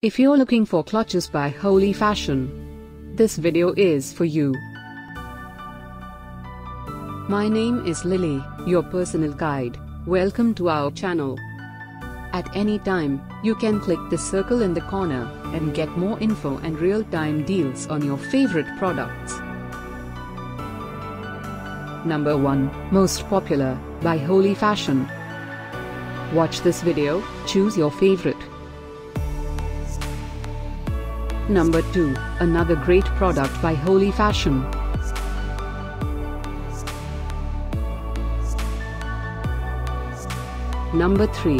If you're looking for clutches by Holi Fashion, this video is for you. My name is Lily, your personal guide. Welcome to our channel. At any time, you can click the circle in the corner and get more info and real-time deals on your favorite products. Number 1, Most Popular, by Holi Fashion. Watch this video, choose your favorite. Number 2, another great product by Holi Fashion. Number 3.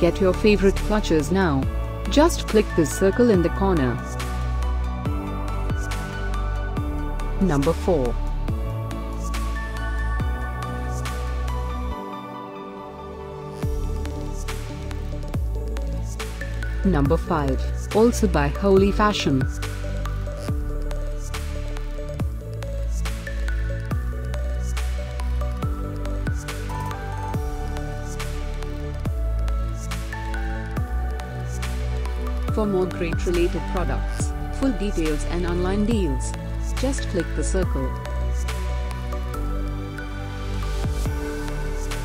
Get your favorite clutches now. Just click the circle in the corner. Number 4. Number 5, also by Holi Fashion. For more great related products, full details and online deals, just click the circle.